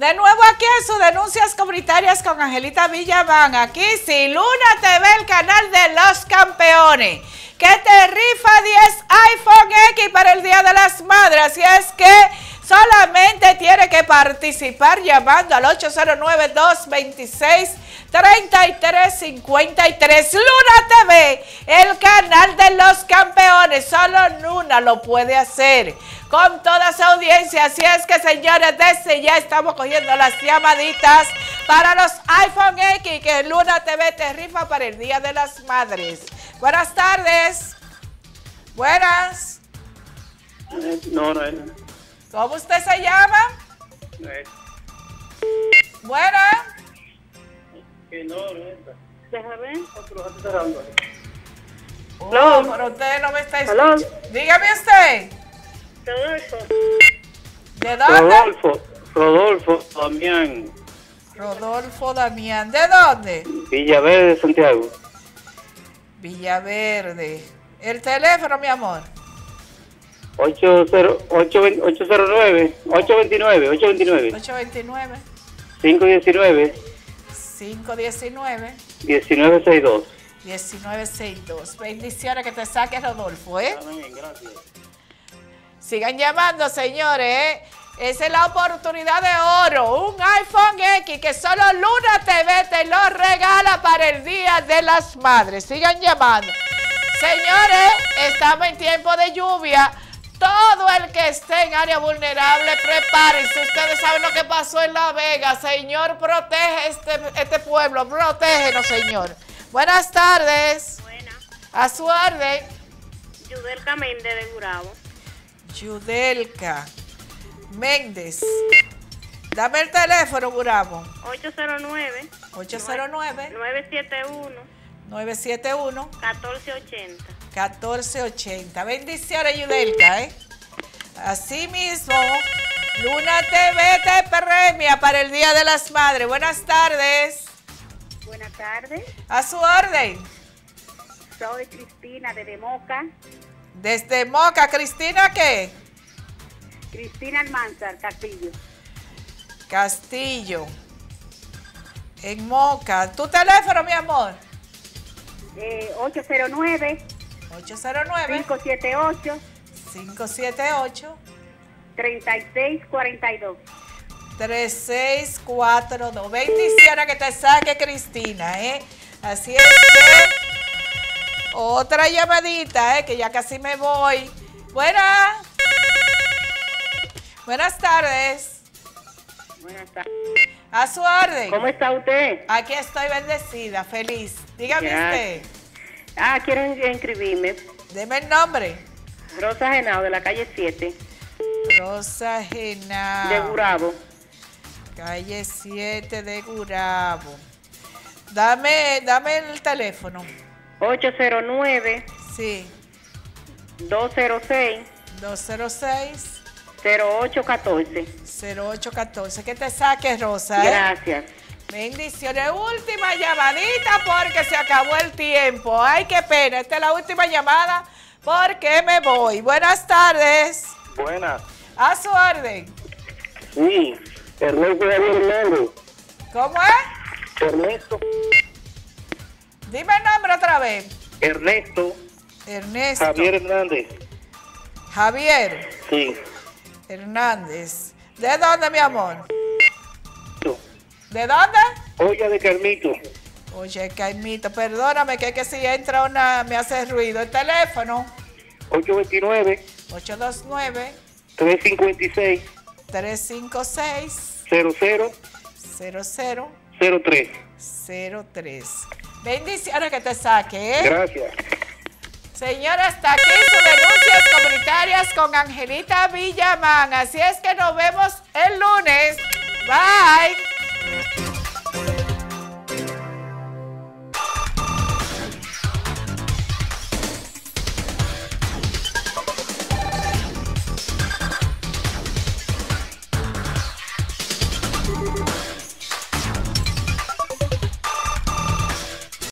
De nuevo aquí en sus denuncias comunitarias con Angelita Villamán. Aquí sí, Luna TV, el canal de los campeones. Que te rifa 10 iPhone X para el Día de las Madres. Así es que solamente tiene que participar llamando al 809-226-3353. Luna TV, el canal de los campeones. Solo Luna lo puede hacer con toda su audiencia. Así es que, señores, desde ya estamos cogiendo las llamaditas para los iPhone X que Luna TV te rifa para el Día de las Madres. Buenas tardes. Buenas. No, no es. ¿Cómo usted se llama? No es. Buenas. Que no, no. Déjame cerrando. Oh, pero usted no me está escuchando. Dígame usted. Rodolfo. ¿De dónde? Rodolfo, Rodolfo, Damián, Rodolfo Damián. ¿De dónde? Villaverde, Santiago. Villaverde. El teléfono, mi amor. 80 809, 829, 829, 829 519, 519 1962. 1962. Bendiciones que te saque Rodolfo, ¿eh? Amén, gracias. Sigan llamando, señores. ¿eh? Esa es la oportunidad de oro. Un iPhone X que solo Luna TV te lo regala para el Día de las Madres. Sigan llamando. Señores, estamos en tiempo de lluvia. Todo el que esté en área vulnerable, prepárense. Ustedes saben lo que pasó en La Vega. Señor, protege este, este pueblo. Protégenos, Señor. Buenas tardes. Buena. A su orden. Yudelka Méndez de Gurabo. Yudelka Méndez. Dame el teléfono, Gurabo. 809 809 971 971 1480. 1480. Bendiciones, Yudelka, ¿eh? Así mismo, Luna TV te premia para el Día de las Madres. Buenas tardes. Buenas tardes. A su orden. Soy Cristina de Democa. Desde Moca, Cristina, ¿qué? Cristina Almanzar, Castillo. Castillo. En Moca. ¿Tu teléfono, mi amor? Eh, 809 809 578 578 3642. 3642. Bendiciones que te saque Cristina, ¿eh? Así es que otra llamadita, ¿eh? Que ya casi me voy. Buenas. Buenas tardes. Buenas tardes. A su orden. ¿Cómo está usted? Aquí estoy bendecida, feliz. Dígame usted. Ah, quiero in- inscribirme. Deme el nombre. Rosa Genao de la calle 7 Rosa Genao. de Gurabo. Calle 7 de Gurabo. Dame, dame el teléfono. 809 Sí. 206 206 0814. 0814. Que te saques, Rosa. ¿eh? Gracias. Bendiciones. Última llamadita porque se acabó el tiempo. Ay, qué pena. Esta es la última llamada porque me voy. Buenas tardes. Buenas. A su orden. Sí, Ernesto Hernández. ¿Cómo es? Ernesto. Dime el nombre otra vez. Ernesto Ernesto. Javier Hernández. Javier Sí. Hernández. ¿De dónde, mi amor? ¿De dónde? Olla de Carmito. Oye, Caimito, perdóname que es que si entra una me hace ruido. El teléfono 829 829 356 356 00 0003. 03. Bendiciones que te saque, ¿eh? Gracias. Señora, hasta aquí sus denuncias comunitarias con Angelita Villamán. Así es que nos vemos el lunes. Bye.